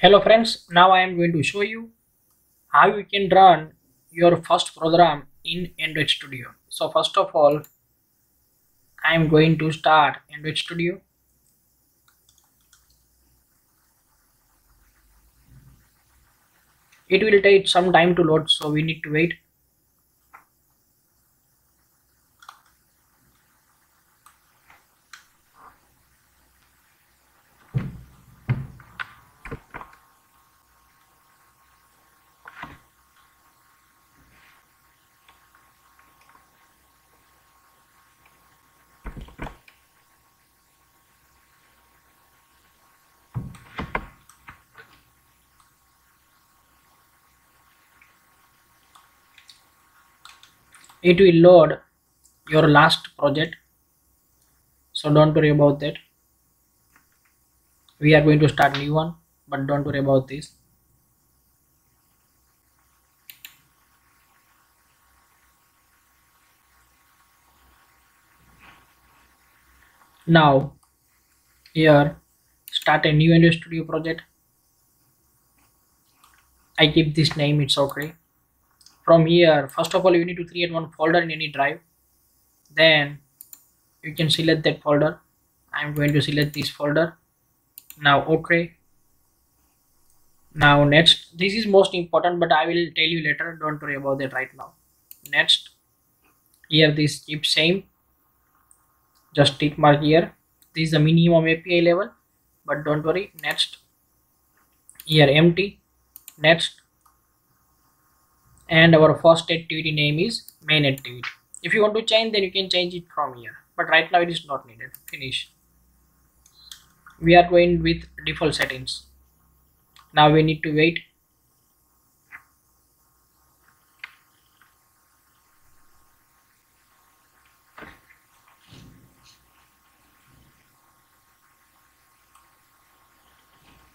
Hello friends, now I am going to show you how you can run your first program in Android Studio. So first of all, I am going to start Android Studio. It will take some time to load so we need to wait. It will load your last project. So don't worry about that. We are going to start new one, but don't worry about this. Now here start a new Studio project. I keep this name, it's okay. From here, first of all, you need to create one folder in any drive. Then you can select that folder. I'm going to select this folder. Now, okay. Now, next, this is most important, but I will tell you later. Don't worry about that right now. Next, here this keep same. Just tick mark here. This is the minimum API level, but don't worry. Next, here empty next and our first activity name is main activity. If you want to change then you can change it from here. But right now it is not needed. Finish. We are going with default settings. Now we need to wait.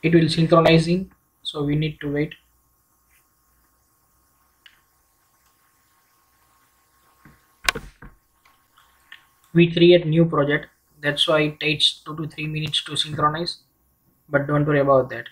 It will synchronizing so we need to wait we create new project. That's why it takes two to three minutes to synchronize but don't worry about that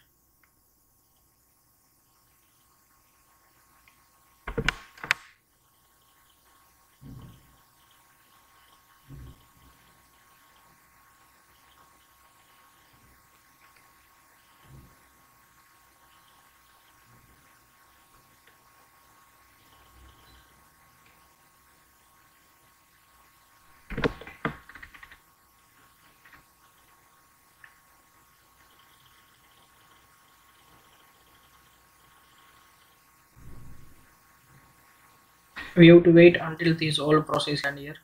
we have to wait until this all process and here.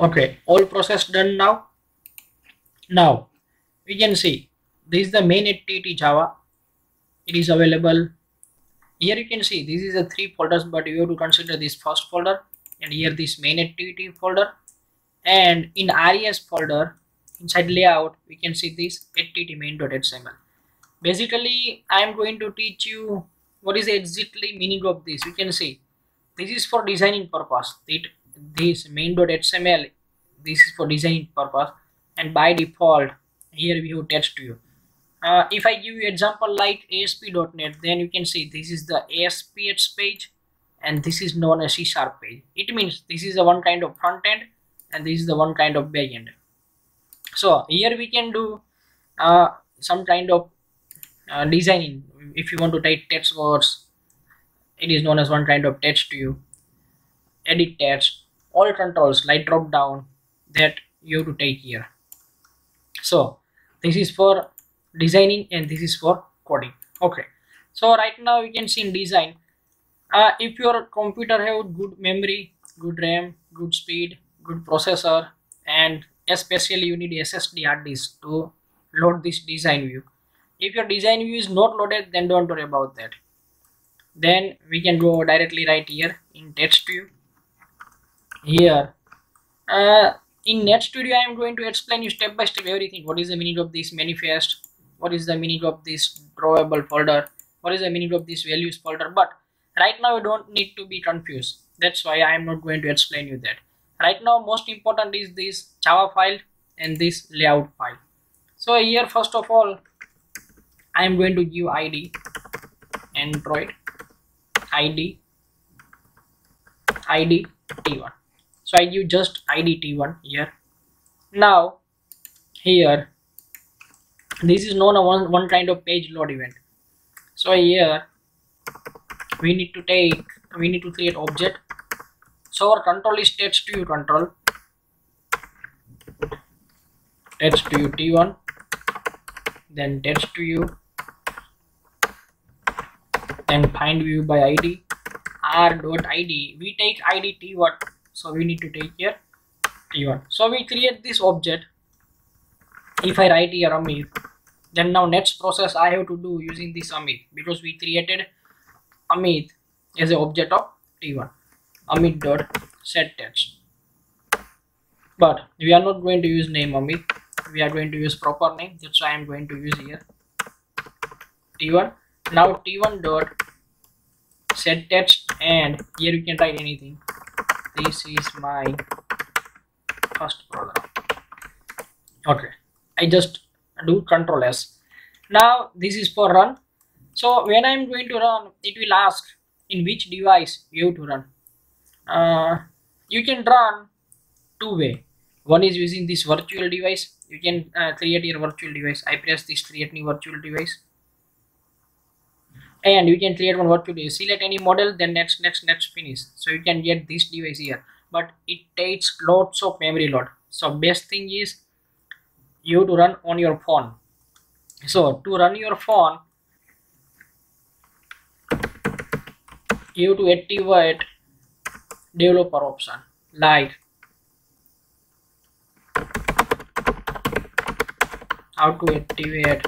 Okay all process done now. Now we can see this is the main activity java. It is available. Here you can see this is the three folders but you have to consider this first folder and here this main activity folder. And in res folder inside layout we can see this activity main.html basically i am going to teach you what is exactly meaning of this. You can see this is for designing purpose. It this main.html this is for designing purpose. And by default here we have text view. Uh, if i give you example like asp.net then you can see this is the ASP.NET page and this is known as c sharp page. It means this is the one kind of front end and this is the one kind of back end. So here we can do uh, some kind of uh, designing. If you want to type text words it is known as one kind of text view. Edit text. All controls like drop down that you have to take here. So this is for designing and this is for coding. Okay. So right now you can see in design uh, if your computer have good memory good ram good speed good processor and especially you need ssd hard disk to load this design view if your design view is not loaded then don't worry about that. Then we can go directly right here in text view. Here. Uh, in net studio i am going to explain you step by step everything. What is the meaning of this manifest? What is the meaning of this drawable folder? What is the meaning of this values folder? But right now you don't need to be confused. That's why i am not going to explain you that. Right now most important is this java file and this layout file. So here first of all i am going to give id android id id t1 so i give just id t1 here. Now here this is known as one, one kind of page load event. So here we need to take we need to create object. So our control is text view control. Text view t1 then text to then find view by id r dot id we take id t1 so we need to take here t1 so we create this object. If i write here amit then now next process i have to do using this amit because we created amit as an object of t1 amit dot set text. But we are not going to use name amit we are going to use proper name. That's why i'm going to use here t1 now t1 dot set text and here you can write anything. This is my first program. Okay. I just do control s. Now this is for run. So when i'm going to run it will ask in which device you have to run. Uh, you can run two way. One is using this virtual device. You can uh, create your virtual device. I press this create new virtual device and you can create one virtual device select any model then next next next finish. So you can get this device here. But it takes lots of memory load. So best thing is you to run on your phone. So to run your phone you to activate developer option like how to activate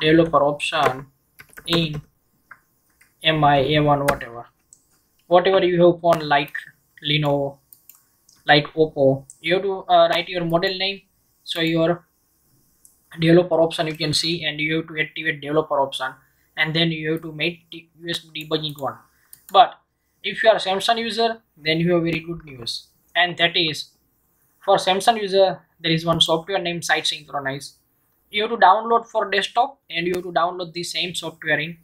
developer option in mi a1 whatever. Whatever you have phone like lenovo like oppo you have to uh, write your model name. So your developer option you can see and you have to activate developer option. And then you have to make usb debugging one. But if you are samsung user then you have very good news. And that is for samsung user there is one software named site synchronize. You have to download for desktop and you have to download the same software in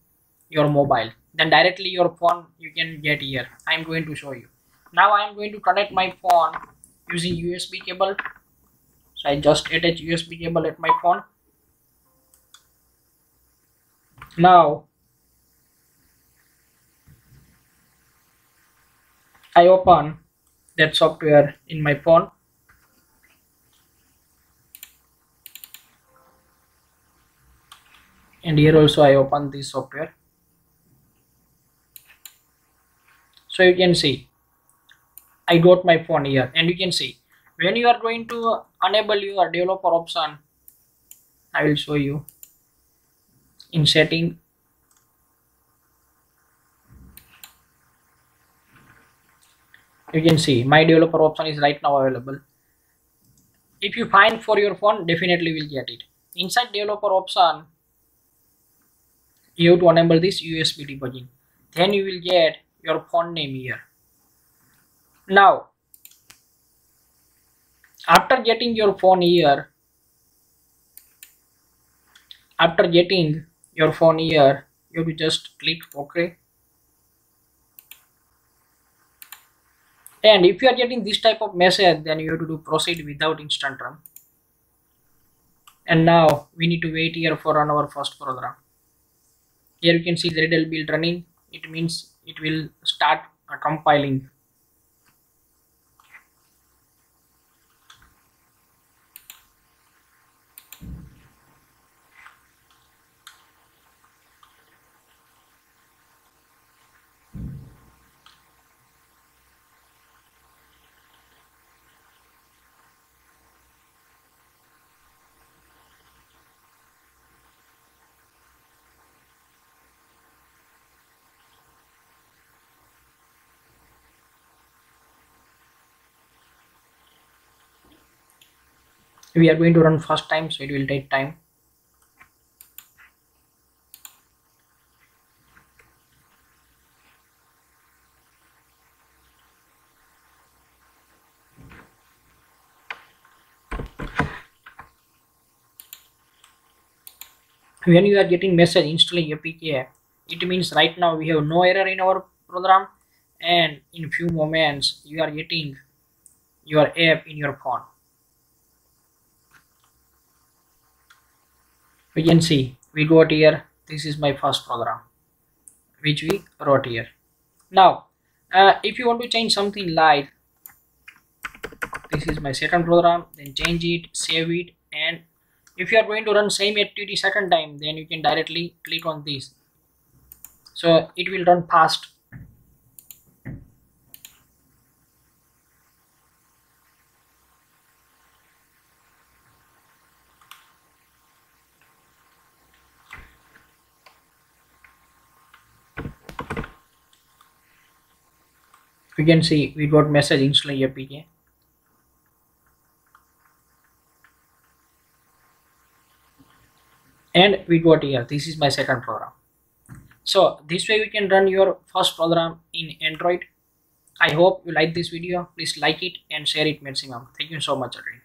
your mobile. Then directly your phone you can get here. I'm going to show you. Now i'm going to connect my phone using usb cable. So i just attach usb cable at my phone. Now i open that software in my phone. And here also i open this software so you can see i got my phone here. And you can see when you are going to enable your developer option i will show you. In setting you can see my developer option is right now available. If you find for your phone definitely will get it. Inside developer option you have to enable this usb debugging. Then you will get your phone name here. Now after getting your phone here after getting your phone here you have to just click ok. And if you are getting this type of message then you have to do proceed without instant run. And now we need to wait here for run our first program. Here you can see the Gradle build running. It means it will start compiling we are going to run first time so it will take time. When you are getting message installing apk app it means right now we have no error in our program and in few moments you are getting your app in your phone. We can see we got here. This is my first program which we wrote here. Now uh, if you want to change something like this is my second program then change it save it and if you are going to run same activity second time then you can directly click on this. So it will run fast you can see we got message install apk and we got here this is my second program. So this way we can run your first program in android. I hope you like this video. Please like it and share it maximum. Thank you so much again